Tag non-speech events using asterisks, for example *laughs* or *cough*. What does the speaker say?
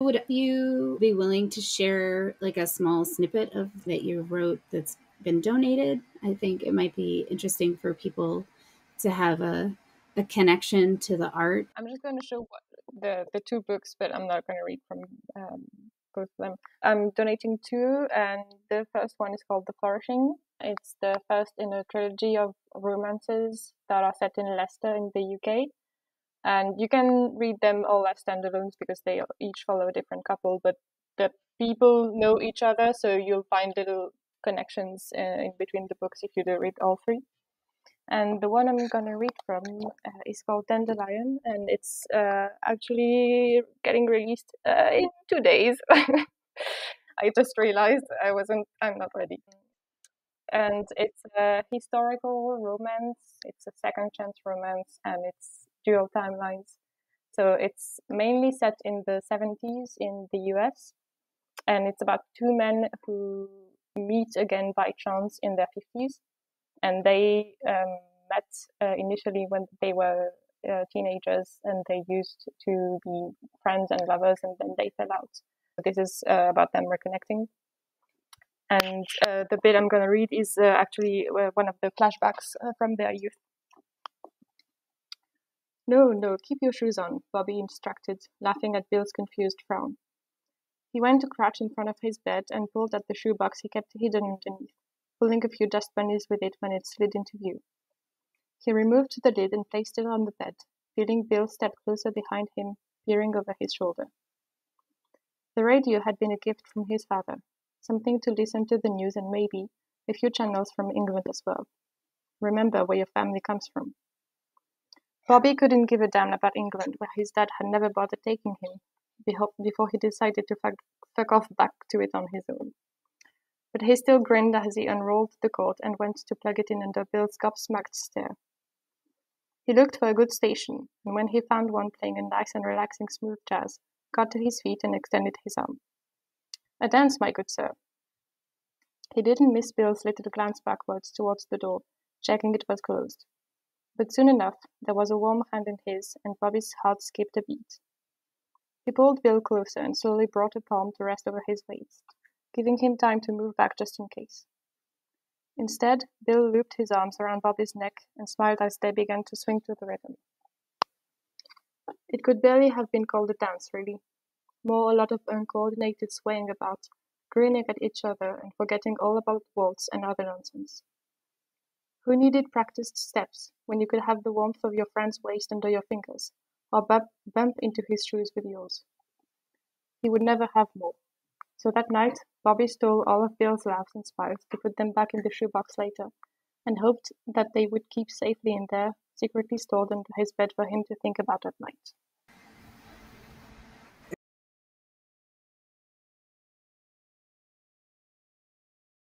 Would you be willing to share like a small snippet of that you wrote that's been donated? I think it might be interesting for people to have a a connection to the art. I'm just going to show the the two books, but I'm not going to read from um, both of them. I'm donating two, and the first one is called The Flourishing. It's the first in a trilogy of romances that are set in Leicester in the UK. And you can read them all as standalones because they each follow a different couple, but the people know each other, so you'll find little connections uh, in between the books if you do read all three. And the one I'm gonna read from uh, is called Dandelion, and it's uh, actually getting released uh, in two days. *laughs* I just realized I wasn't, I'm not ready. And it's a historical romance. It's a second chance romance, and it's dual timelines. So it's mainly set in the 70s in the US, and it's about two men who meet again by chance in their 50s. And they um, met uh, initially when they were uh, teenagers and they used to be friends and lovers, and then they fell out. This is uh, about them reconnecting. And uh, the bit I'm going to read is uh, actually uh, one of the flashbacks from their youth. No, no, keep your shoes on, Bobby instructed, laughing at Bill's confused frown. He went to crouch in front of his bed and pulled at the shoebox he kept hidden underneath, pulling a few dust bunnies with it when it slid into view. He removed the lid and placed it on the bed, feeling Bill step closer behind him, peering over his shoulder. The radio had been a gift from his father, something to listen to the news and maybe a few channels from England as well. Remember where your family comes from. Bobby couldn't give a damn about England, where his dad had never bothered taking him before he decided to fuck, off back to it on his own. But he still grinned as he unrolled the cord and went to plug it in under Bill's gobsmacked stare. He looked for a good station, and when he found one playing a nice and relaxing smooth jazz, got to his feet and extended his arm. A dance, my good sir. He didn't miss Bill's little glance backwards towards the door, checking it was closed. But soon enough, there was a warm hand in his, and Bobby's heart skipped a beat. He pulled Bill closer and slowly brought a palm to rest over his waist, giving him time to move back just in case. Instead, Bill looped his arms around Bobby's neck and smiled as they began to swing to the rhythm. It could barely have been called a dance, really. More a lot of uncoordinated swaying about, grinning at each other and forgetting all about waltz and other nonsense. Who needed practiced steps when you could have the warmth of your friend's waist under your fingers, or bump, into his shoes with yours? He would never have more. So that night, Bobby stole all of Bill's laughs and smiles to put them back in the shoebox later, and hoped that they would keep safely in there, secretly stored under his bed for him to think about at night.